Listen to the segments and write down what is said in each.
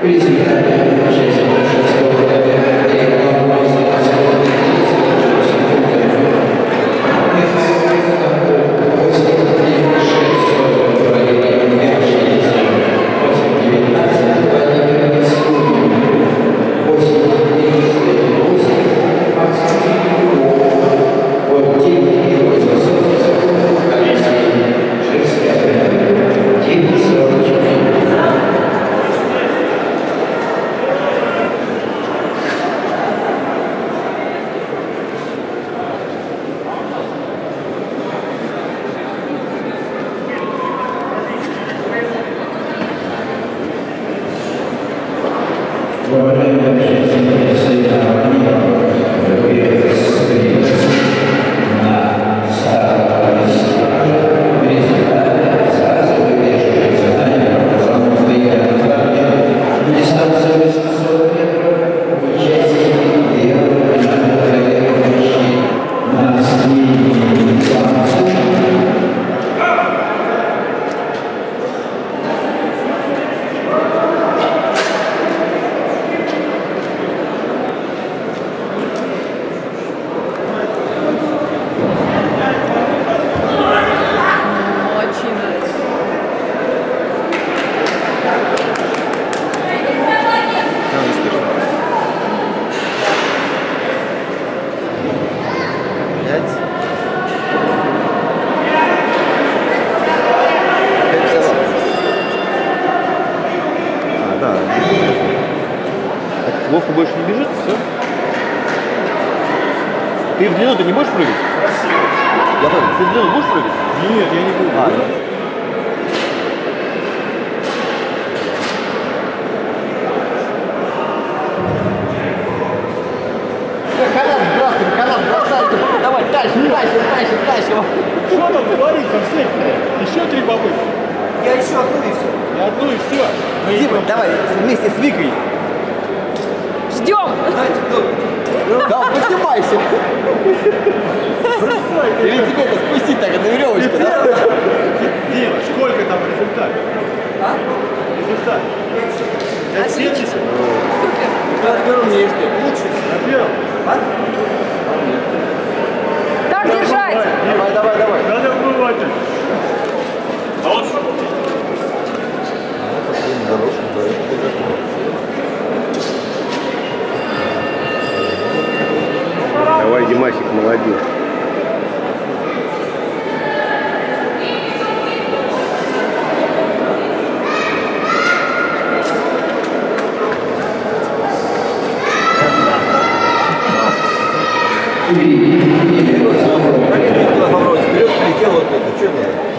Quindi si tratta di un processo ومن يمشي سيئا عميرا فبئس Вовка больше не бежит, все. Ты в длину ты не будешь прыгать? Я понял, ты в длину будешь прыгать? Нет, я не буду. А, ну. Канат, здравствуй, канат, бросайте. Давай, дальше, дальше, дальше, дальше. Что там творится в секторе? Еще три попытки. Я еще одну и все. И одну и все. Дима, давай, вместе с Викой. Кто? Да, поднимайся. Или тебе это спустить так, на веревочку, да? Дима, сколько там результат? А? Результат. 570? Супер! На первом месте. Лучше. На первом. Так держать! Давай, давай, давай. Надо вбывать. А вот Попробуй, вперед, полетел вот это. Что это?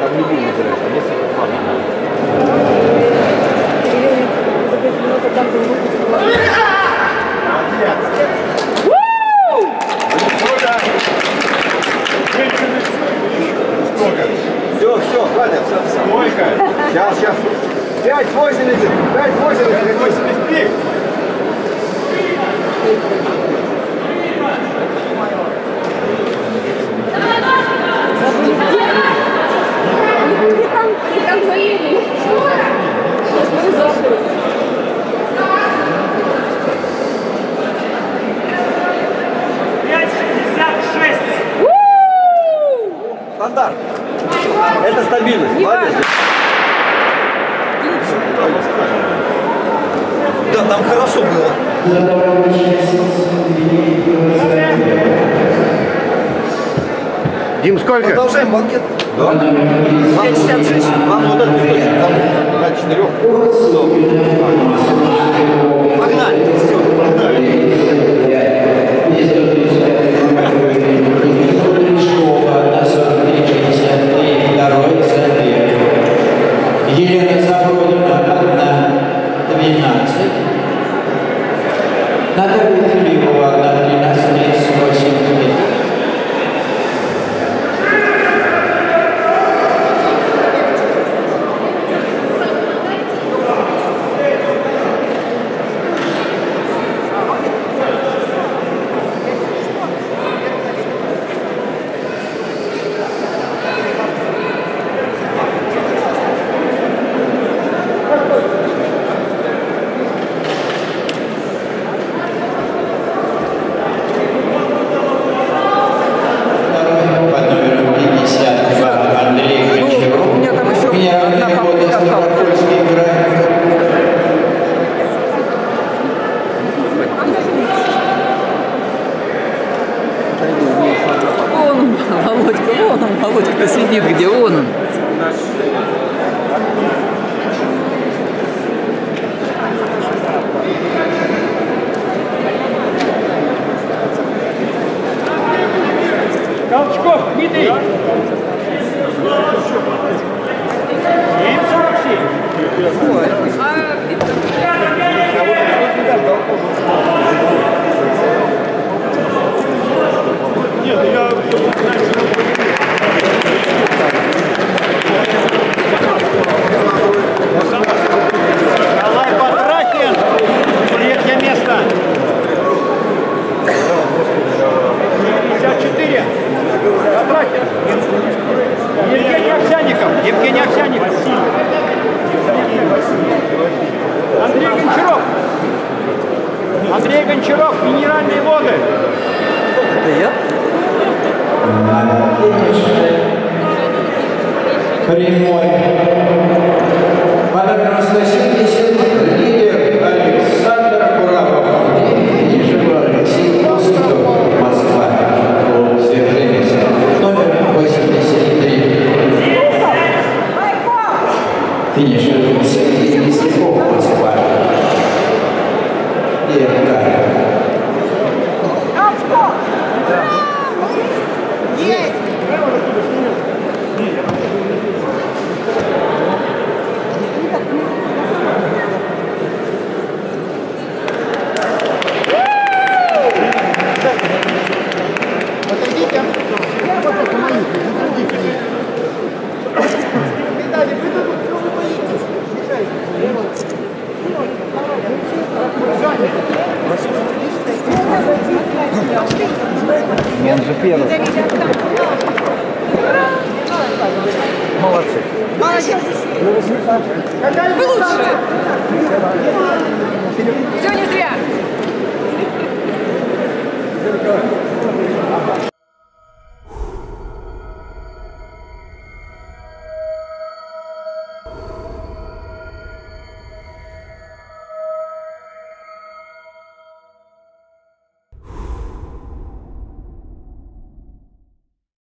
Там любые набирают, а несколько планов. Все, все, хватит, все, все. сколько? Сейчас, сейчас. 5,80, 5,80. 83. Стандарт. Это стабильность. Молодец. Да, там хорошо было. Дим, сколько? Продолжаем банкет. Да? 5,66. Нам вот этот листочек, там на четырех. Сидит, где он. Толчков, Дмитрий. Пирог, минеральные воды. Это я? Прямой. Вода 98. Thank you.